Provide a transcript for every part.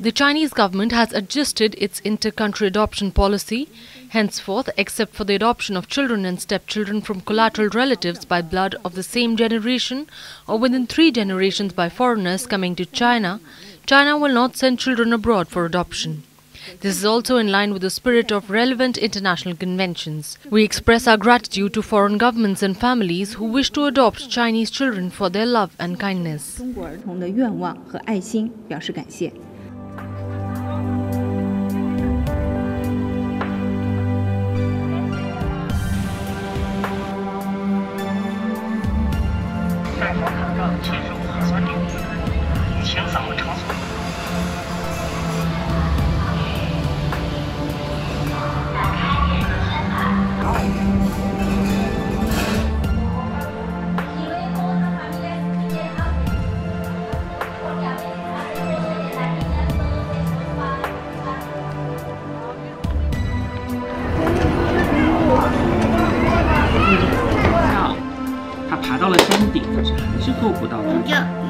The Chinese government has adjusted its inter-country adoption policy. Henceforth, except for the adoption of children and stepchildren from collateral relatives by blood of the same generation or within three generations by foreigners coming to China, China will not send children abroad for adoption. This is also in line with the spirit of relevant international conventions. We express our gratitude to foreign governments and families who wish to adopt Chinese children for their love and kindness. 做不到的。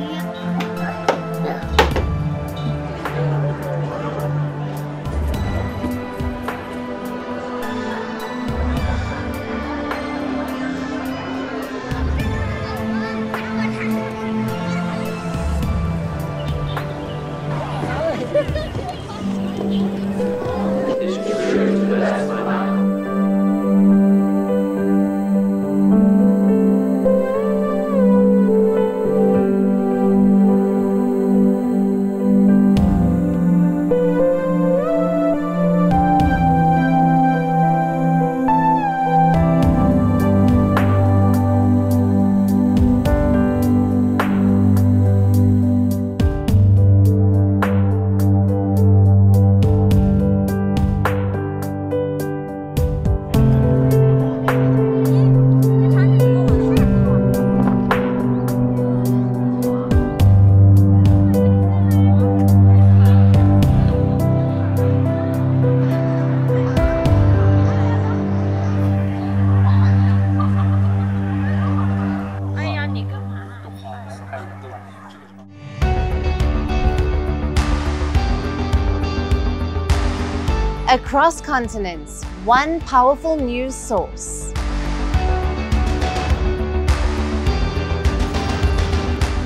Across continents, one powerful news source.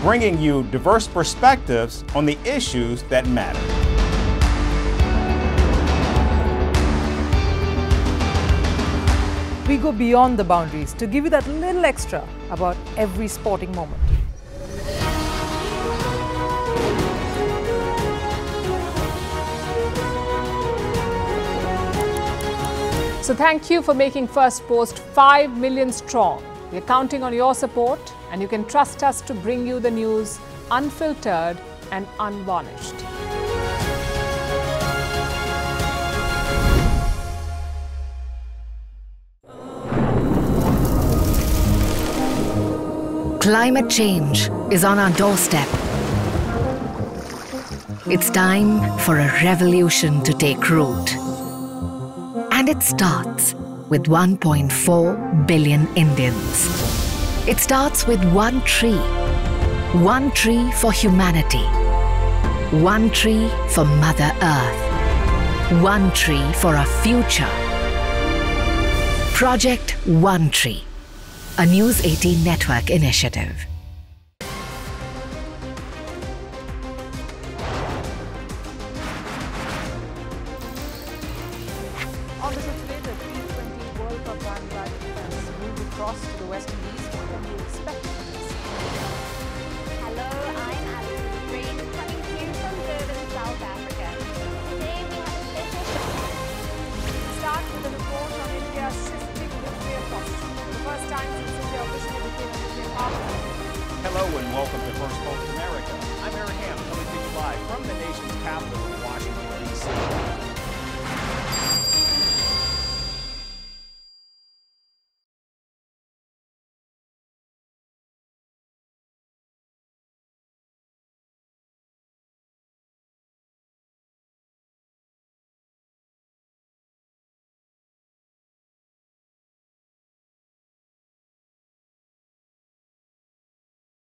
bringing you diverse perspectives on the issues that matter. We go beyond the boundaries to give you that little extra about every sporting moment. So thank you for making First Post 5 million strong. We're counting on your support and you can trust us to bring you the news unfiltered and unvarnished. Climate change is on our doorstep. It's time for a revolution to take root. And it starts with 1.4 billion Indians. It starts with one tree. One tree for humanity. One tree for Mother Earth. One tree for our future. Project One Tree, a News 18 network initiative. On the trip today, the T20 World Cup bandwagon has moved across to the West Indies. What can you expect from this? Hello, I'm Alison Green, coming to you from Durban, South Africa. Today we have a special show. Start with a report on India's shifting nuclear costs. The first time since India officially became a nuclear power. Hello and welcome to First Post America. I'm Eric Ham, coming to you live from the nation's capital Washington, D.C.